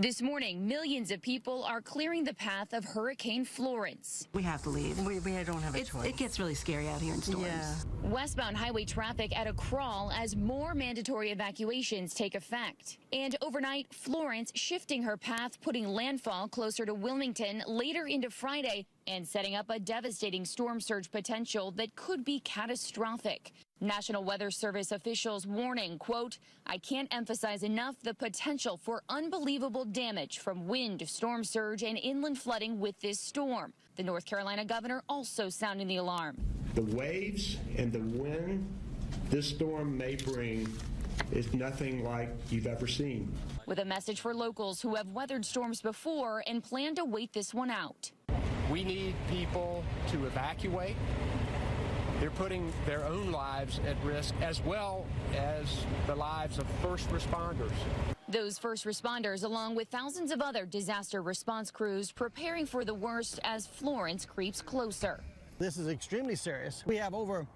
This morning, millions of people are clearing the path of Hurricane Florence. We have to leave. We, we don't have a it, choice. It gets really scary out here in storms. Yeah. Westbound highway traffic at a crawl as more mandatory evacuations take effect. And overnight, Florence shifting her path, putting landfall closer to Wilmington later into Friday and setting up a devastating storm surge potential that could be catastrophic. National Weather Service officials warning, quote, I can't emphasize enough the potential for unbelievable damage from wind, storm surge, and inland flooding with this storm. The North Carolina governor also sounding the alarm. The waves and the wind this storm may bring is nothing like you've ever seen. With a message for locals who have weathered storms before and plan to wait this one out. We need people to evacuate they're putting their own lives at risk as well as the lives of first responders. Those first responders, along with thousands of other disaster response crews, preparing for the worst as Florence creeps closer. This is extremely serious. We have over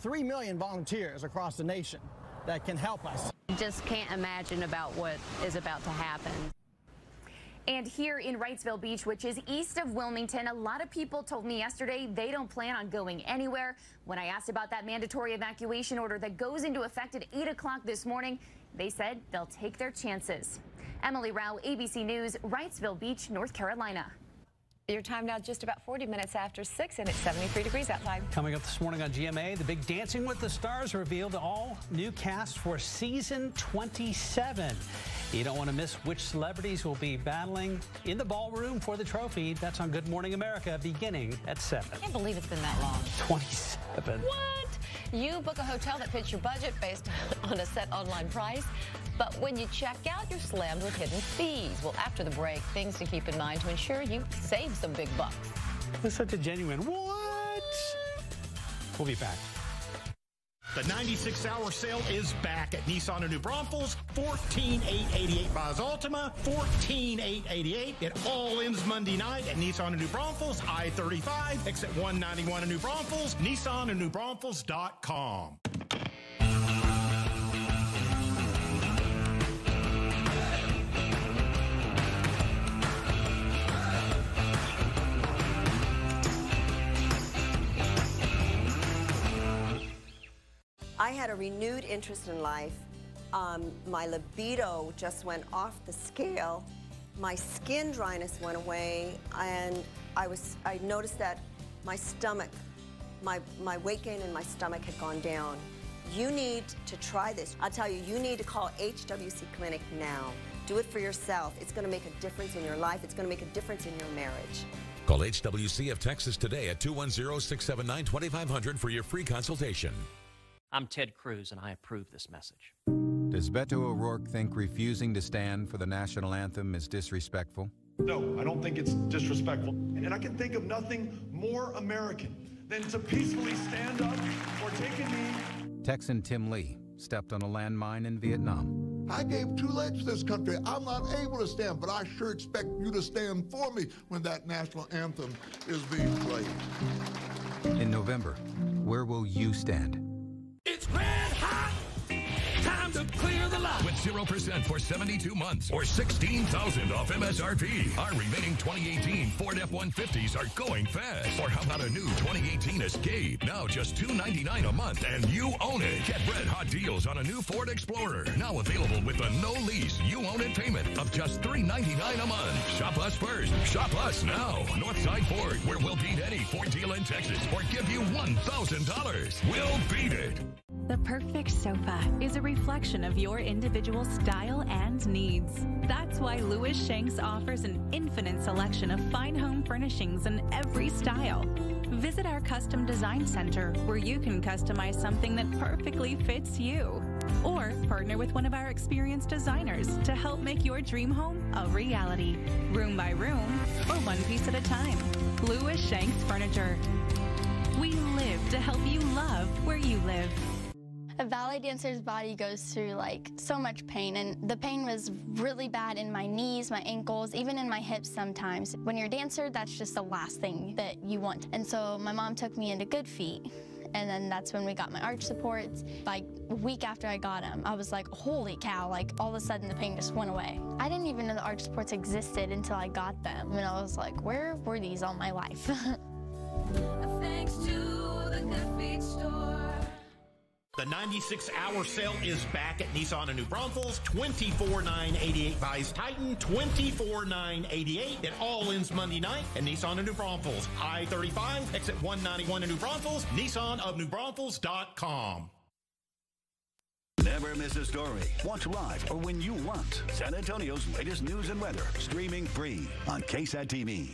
3 million volunteers across the nation that can help us. Just can't imagine about what is about to happen. And here in Wrightsville Beach, which is east of Wilmington, a lot of people told me yesterday they don't plan on going anywhere. When I asked about that mandatory evacuation order that goes into effect at 8 o'clock this morning, they said they'll take their chances. Emily Rao, ABC News, Wrightsville Beach, North Carolina. Your time now just about 40 minutes after 6 and it's 73 degrees outside. Coming up this morning on GMA, the big Dancing with the Stars revealed all new cast for season 27. You don't want to miss which celebrities will be battling in the ballroom for the trophy. That's on Good Morning America beginning at 7. I can't believe it's been that long. 27. What? You book a hotel that fits your budget based *laughs* on a set online price. But when you check out, you're slammed with hidden fees. Well, after the break, things to keep in mind to ensure you save some big bucks. It's such a genuine what? We'll be back. The 96 hour sale is back at Nissan of New Braunfels. 14888 buys Altima, 14888. It all ends Monday night at Nissan of New Braunfels, I-35, exit 191 of New Braunfels, Nissan of New Braunfels.com. I had a renewed interest in life. Um, my libido just went off the scale. My skin dryness went away, and I was I noticed that my stomach, my my weight gain in my stomach had gone down. You need to try this. I'll tell you, you need to call HWC Clinic now. Do it for yourself. It's going to make a difference in your life. It's going to make a difference in your marriage. Call HWC of Texas today at 210 679 2500 for your free consultation. I'm Ted Cruz, and I approve this message. Does Beto O'Rourke think refusing to stand for the national anthem is disrespectful? No, I don't think it's disrespectful. And I can think of nothing more American than to peacefully stand up or take a knee. Texan Tim Lee stepped on a landmine in Vietnam. I gave two legs to this country. I'm not able to stand, but I sure expect you to stand for me when that national anthem is being played. In November, where will you stand? Red hot. Time to clear the lot. With 0% for 72 months or 16000 off MSRP. Our remaining 2018 Ford F-150s are going fast. Or how about a new 2018 Escape? Now just 299 a month and you own it. Get red hot deals on a new Ford Explorer. Now available with a no lease, you own it payment of just 399 a month. Shop us first. Shop us now. Northside Ford, where we'll beat any Ford deal in Texas or give you $1,000. We'll beat it. The perfect sofa is a reflection of your individual style and needs. That's why Louis Shanks offers an infinite selection of fine home furnishings in every style. Visit our custom design center where you can customize something that perfectly fits you. Or partner with one of our experienced designers to help make your dream home a reality, room by room or one piece at a time. Louis Shanks Furniture. We live to help you love where you live. A ballet dancer's body goes through like so much pain and the pain was really bad in my knees, my ankles, even in my hips sometimes. When you're a dancer, that's just the last thing that you want. And so my mom took me into Good Feet and then that's when we got my arch supports. Like a week after I got them, I was like, holy cow, like all of a sudden the pain just went away. I didn't even know the arch supports existed until I got them. And I was like, where were these all my life? *laughs* Thanks to the Good Feet store. The 96 hour sale is back at Nissan of New Braunfels. 24988 buys Titan. 24988. It all ends Monday night at Nissan of New Braunfels. I 35, exit 191 in New Braunfels. Nissan of New Braunfels.com. Never miss a story. Watch live or when you want. San Antonio's latest news and weather. Streaming free on KSAT TV.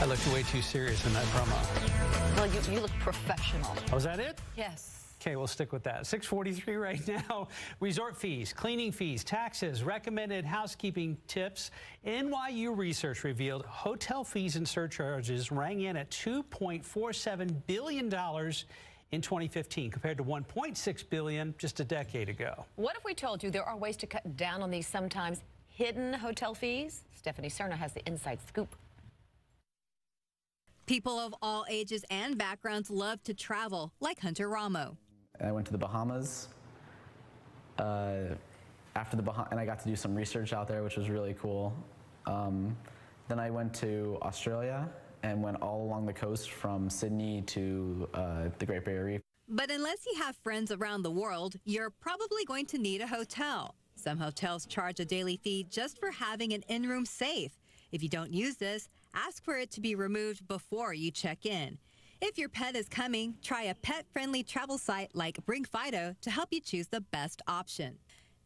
I looked way too serious in that promo. Well, you, you look professional. Oh, Was that it? Yes. Okay, we'll stick with that. 643 right *laughs* now. Resort fees, cleaning fees, taxes, recommended housekeeping tips. NYU research revealed hotel fees and surcharges rang in at $2.47 billion in 2015 compared to 1.6 billion just a decade ago. What if we told you there are ways to cut down on these sometimes hidden hotel fees? Stephanie Serna has the inside scoop. People of all ages and backgrounds love to travel, like Hunter Ramo. I went to the Bahamas uh, after the Bah- and I got to do some research out there, which was really cool. Um, then I went to Australia and went all along the coast from Sydney to uh, the Great Barrier Reef. But unless you have friends around the world, you're probably going to need a hotel. Some hotels charge a daily fee just for having an in room safe. If you don't use this, ask for it to be removed before you check in. If your pet is coming, try a pet friendly travel site like Bring Fido to help you choose the best option.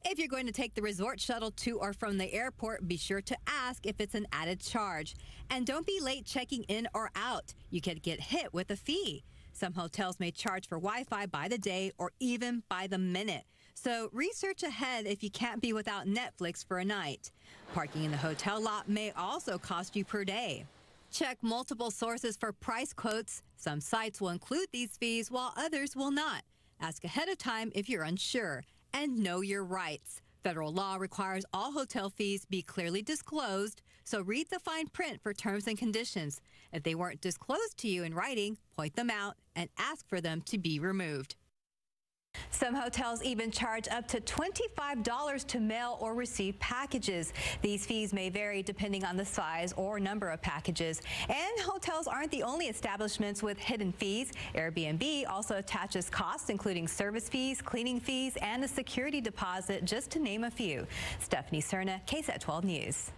If you're going to take the resort shuttle to or from the airport, be sure to ask if it's an added charge. And don't be late checking in or out. You could get hit with a fee. Some hotels may charge for Wi Fi by the day or even by the minute. So research ahead if you can't be without Netflix for a night. Parking in the hotel lot may also cost you per day. Check multiple sources for price quotes. Some sites will include these fees while others will not. Ask ahead of time if you're unsure. And know your rights. Federal law requires all hotel fees be clearly disclosed, so read the fine print for terms and conditions. If they weren't disclosed to you in writing, point them out and ask for them to be removed. Some hotels even charge up to $25 to mail or receive packages. These fees may vary depending on the size or number of packages. And hotels aren't the only establishments with hidden fees. Airbnb also attaches costs including service fees, cleaning fees, and a security deposit, just to name a few. Stephanie Serna, KSAT 12 News.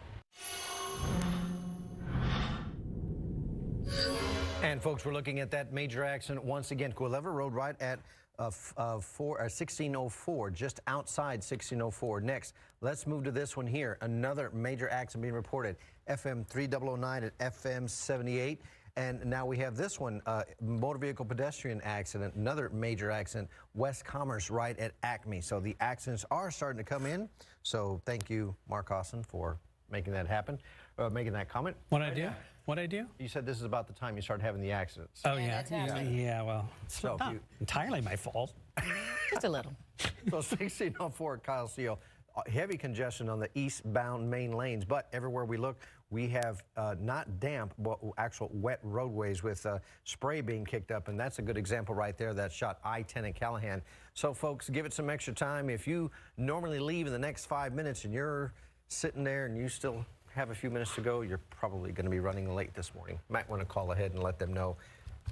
And folks, we're looking at that major accident once again. Culebra Road right at uh, uh, four, uh, 1604, just outside 1604. Next, let's move to this one here. Another major accident being reported. FM 3009 at FM 78. And now we have this one, uh, motor vehicle pedestrian accident, another major accident, West Commerce right at Acme. So the accidents are starting to come in. So thank you, Mark Austin, for making that happen, uh, making that comment. What I do? What I do? You said this is about the time you started having the accidents. Oh, yeah. Yeah, yeah, well, it's So not you- entirely my fault. *laughs* Just a little. So 1604 Kyle Seale, uh, heavy congestion on the eastbound main lanes, but everywhere we look, we have uh, not damp, but actual wet roadways with uh, spray being kicked up, and that's a good example right there that shot I-10 in Callahan. So folks, give it some extra time. If you normally leave in the next five minutes and you're sitting there and you still have a few minutes to go, you're probably going to be running late this morning. Might want to call ahead and let them know.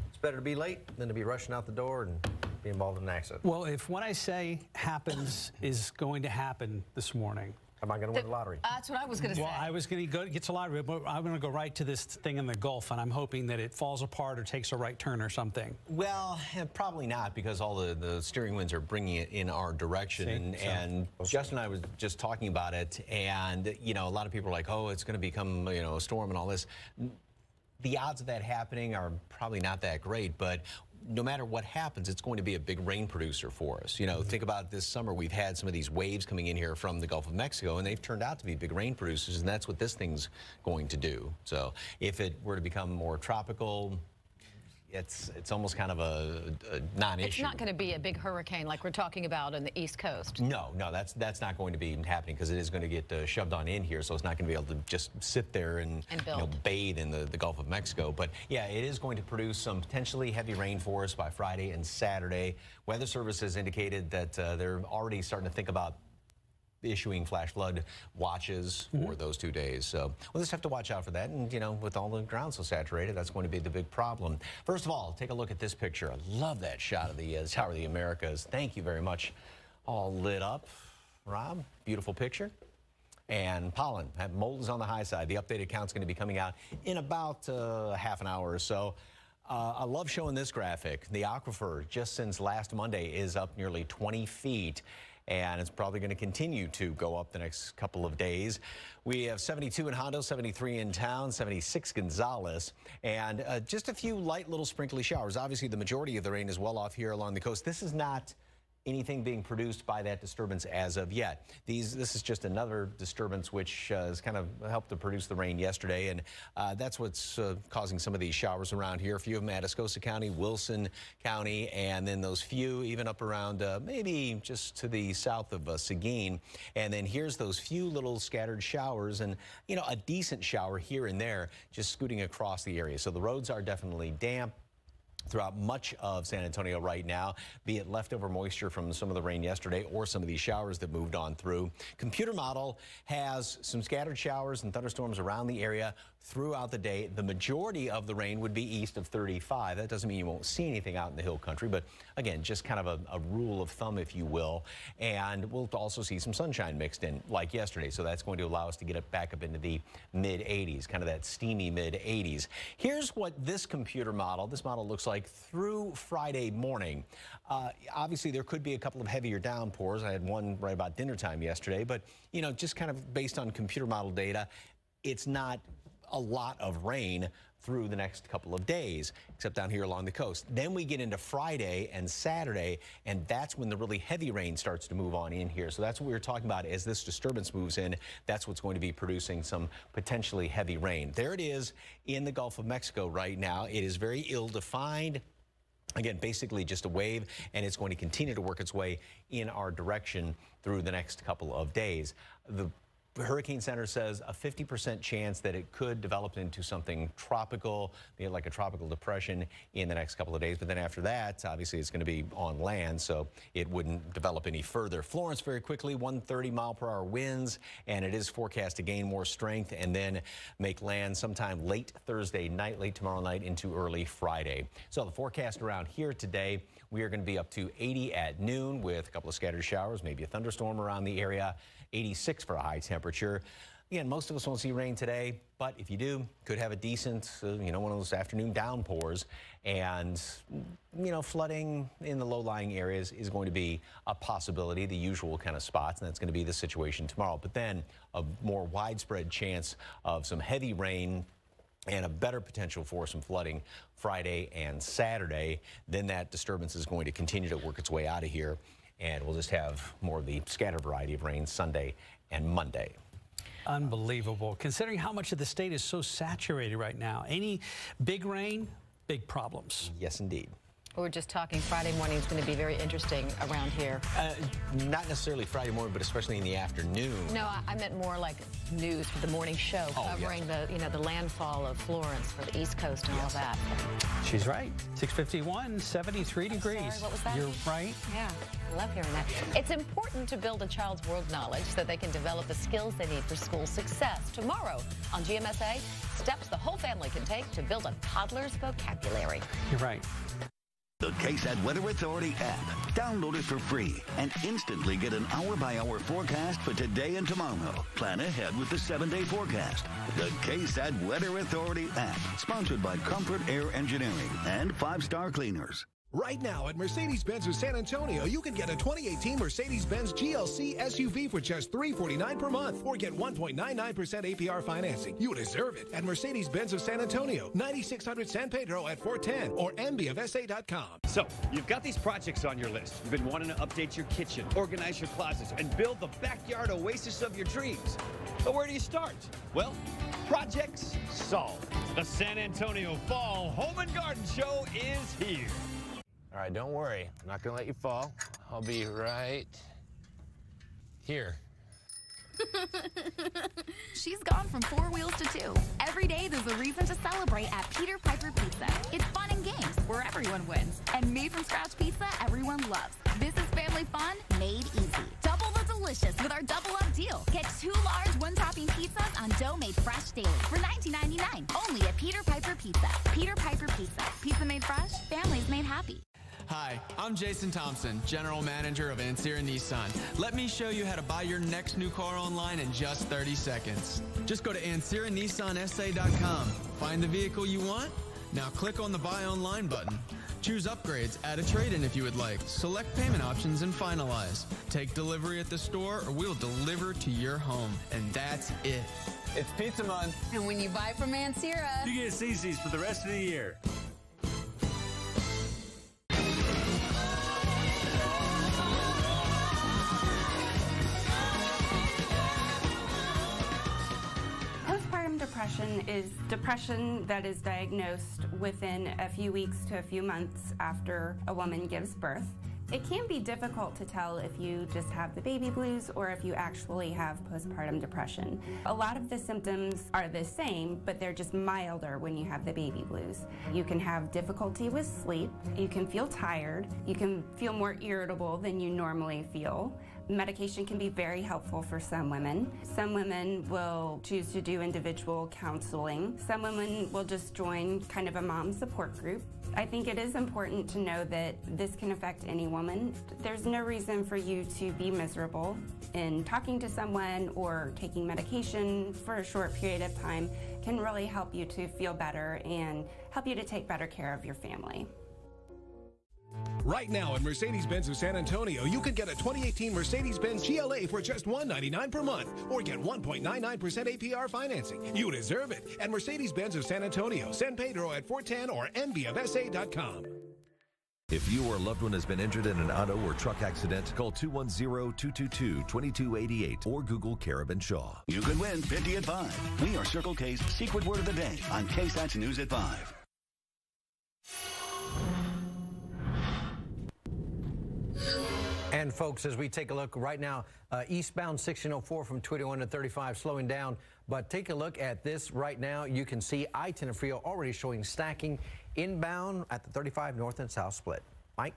It's better to be late than to be rushing out the door and be involved in an accident. Well, if what I say happens is going to happen this morning. Am I going to win the lottery? That's what I was going to Well, say. I was going to go get to lottery, but I'm going to go right to this thing in the Gulf, and I'm hoping that it falls apart or takes a right turn or something. Well, eh, probably not because all the, the steering winds are bringing it in our direction. See? And, So- and Justin and I was just talking about it. And, you know, a lot of people are like, oh, it's going to become, you know, a storm and all this. The odds of that happening are probably not that great, but no matter what happens, it's going to be a big rain producer for us. You know, mm-hmm. think about this summer, we've had some of these waves coming in here from the Gulf of Mexico, and they've turned out to be big rain producers, and that's what this thing's going to do. So if it were to become more tropical, it's it's almost kind of a, a non-issue. It's not going to be a big hurricane like we're talking about in the East Coast. No, no, that's that's not going to be happening because it is going to get uh, shoved on in here, so it's not going to be able to just sit there and, And you know, bathe in the, the Gulf of Mexico. But yeah, it is going to produce some potentially heavy rain for us by Friday and Saturday. Weather Service has indicated that uh, they're already starting to think about issuing flash flood watches for those two days. So we'll just have to watch out for that. And, you know, with all the ground so saturated, that's going to be the big problem. First of all, take a look at this picture. I love that shot of the uh, Tower of the Americas. Thank you very much. All lit up. Rob, beautiful picture. And pollen, have mold is on the high side. The updated count's going to be coming out in about uh, half an hour or so. Uh, I love showing this graphic. The aquifer, just since last Monday, is up nearly 20 feet and it's probably going to continue to go up the next couple of days. We have 72 in Hondo, 73 in town, 76 Gonzales, and uh, just a few light little sprinkly showers. Obviously, the majority of the rain is well off here along the coast. This is not anything being produced by that disturbance as of yet. These, this is just another disturbance which uh, has kind of helped to produce the rain yesterday, and uh, that's what's uh, causing some of these showers around here. A few of them Atascosa County, Wilson County, and then those few even up around uh, maybe just to the south of uh, Seguin. And then here's those few little scattered showers and, you know, a decent shower here and there just scooting across the area. So the roads are definitely damp. Throughout much of San Antonio right now, be it leftover moisture from some of the rain yesterday or some of these showers that moved on through. Computer model has some scattered showers and thunderstorms around the area throughout the day. The majority of the rain would be east of 35. That doesn't mean you won't see anything out in the hill country, but again, just kind of a, a rule of thumb, if you will. And we'll also see some sunshine mixed in like yesterday. So that's going to allow us to get it back up into the mid 80s, kind of that steamy mid 80s. Here's what this computer model, this model looks like through Friday morning. Uh, obviously, there could be a couple of heavier downpours. I had one right about dinner time yesterday, but you know, just kind of based on computer model data, it's not a lot of rain through the next couple of days, except down here along the coast. Then we get into Friday and Saturday, and that's when the really heavy rain starts to move on in here. So that's what we were talking about as this disturbance moves in. That's what's going to be producing some potentially heavy rain. There it is in the Gulf of Mexico right now. It is very ill-defined. Again, basically just a wave, and it's going to continue to work its way in our direction through the next couple of days. The Hurricane Center says a 50% chance that it could develop into something tropical, like a tropical depression in the next couple of days. But then after that, obviously it's going to be on land, so it wouldn't develop any further. Florence very quickly, 130 mile per hour winds, and it is forecast to gain more strength and then make land sometime late Thursday night, late tomorrow night into early Friday. So the forecast around here today, we are going to be up to 80 at noon with a couple of scattered showers, maybe a thunderstorm around the area. 86 for a high temperature. Again, most of us won't see rain today, but if you do, could have a decent, uh, you know, one of those afternoon downpours. And, you know, flooding in the low-lying areas is going to be a possibility, the usual kind of spots, and that's going to be the situation tomorrow. But then a more widespread chance of some heavy rain and a better potential for some flooding Friday and Saturday. Then that disturbance is going to continue to work its way out of here and we'll just have more of the scattered variety of rain Sunday and Monday. Unbelievable, considering how much of the state is so saturated right now. Any big rain, big problems. Yes, indeed. We were just talking Friday morning is going to be very interesting around here. Uh, not necessarily Friday morning, but especially in the afternoon. No, I, I meant more like news for the morning show, oh, covering yes. the you know the landfall of Florence for the East Coast and yes. all that. She's right. 651, 73 degrees. Sorry, what was that? You're right. Yeah, I love hearing that. It's important to build a child's world knowledge so they can develop the skills they need for school success. Tomorrow on GMSA, steps the whole family can take to build a toddler's vocabulary. You're right. The KSAT Weather Authority app. Download it for free and instantly get an hour by hour forecast for today and tomorrow. Plan ahead with the seven day forecast. The KSAT Weather Authority app. Sponsored by Comfort Air Engineering and Five Star Cleaners. Right now at Mercedes-Benz of San Antonio, you can get a 2018 Mercedes-Benz GLC SUV for just 349 per month or get 1.99% APR financing. You deserve it at Mercedes-Benz of San Antonio, 9600 San Pedro at 410 or mbofsa.com. So, you've got these projects on your list. You've been wanting to update your kitchen, organize your closets, and build the backyard oasis of your dreams. But where do you start? Well, projects solved. The San Antonio Fall Home and Garden Show is here. All right, don't worry. I'm not to let you fall. I'll be right here. *laughs* She's gone from four wheels to two. Every day there's a reason to celebrate at Peter Piper Pizza. It's fun and games where everyone wins. And made from scratch pizza everyone loves. This is family fun made easy. Double the delicious with our double up deal. Get two large one topping pizzas on dough made fresh daily for $19.99. Only at Peter Piper Pizza. Peter Piper Pizza. Pizza made fresh, families made happy. Hi, I'm Jason Thompson, General Manager of Ancira Nissan. Let me show you how to buy your next new car online in just 30 seconds. Just go to AnciraNissanSA.com, find the vehicle you want, now click on the Buy Online button. Choose upgrades, add a trade-in if you would like, select payment options and finalize. Take delivery at the store or we'll deliver to your home. And that's it. It's pizza month. And when you buy from Ancira, uh, you get CC's for the rest of the year. Depression is depression that is diagnosed within a few weeks to a few months after a woman gives birth. It can be difficult to tell if you just have the baby blues or if you actually have postpartum depression. A lot of the symptoms are the same, but they're just milder when you have the baby blues. You can have difficulty with sleep, you can feel tired, you can feel more irritable than you normally feel. Medication can be very helpful for some women. Some women will choose to do individual counseling. Some women will just join kind of a mom support group. I think it is important to know that this can affect any woman. There's no reason for you to be miserable in talking to someone or taking medication for a short period of time can really help you to feel better and help you to take better care of your family. Right now at Mercedes-Benz of San Antonio, you can get a 2018 Mercedes-Benz GLA for just 199 per month or get 1.99% APR financing. You deserve it at Mercedes-Benz of San Antonio, San Pedro at 410 or mbofsa.com. If you or a loved one has been injured in an auto or truck accident, call 210-222-2288 or Google Carabin Shaw. You could win 50 at 5. We are Circle K's secret word of the day on KSAT's News at 5. And folks, as we take a look right now, uh, eastbound 1604 from 21 to 35 slowing down. But take a look at this right now. You can see I-10 and Frio already showing stacking inbound at the 35 north and south split. Mike?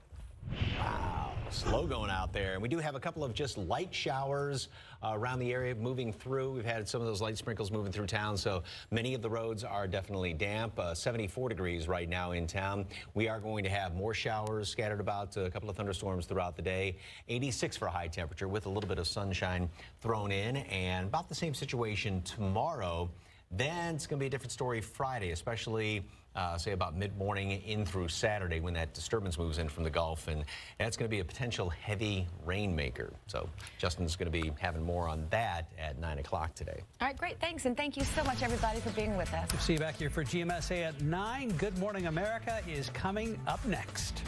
Wow, slow going out there. And we do have a couple of just light showers uh, around the area moving through. We've had some of those light sprinkles moving through town, so many of the roads are definitely damp. Uh, 74 degrees right now in town. We are going to have more showers scattered about, a couple of thunderstorms throughout the day. 86 for high temperature with a little bit of sunshine thrown in, and about the same situation tomorrow. Then it's going to be a different story Friday, especially uh, say about mid-morning in through Saturday when that disturbance moves in from the Gulf, and that's going to be a potential heavy rainmaker. So Justin's going to be having more on that at 9 o'clock today. All right, great. Thanks, and thank you so much, everybody, for being with us. See you back here for GMSA at 9. Good Morning America is coming up next.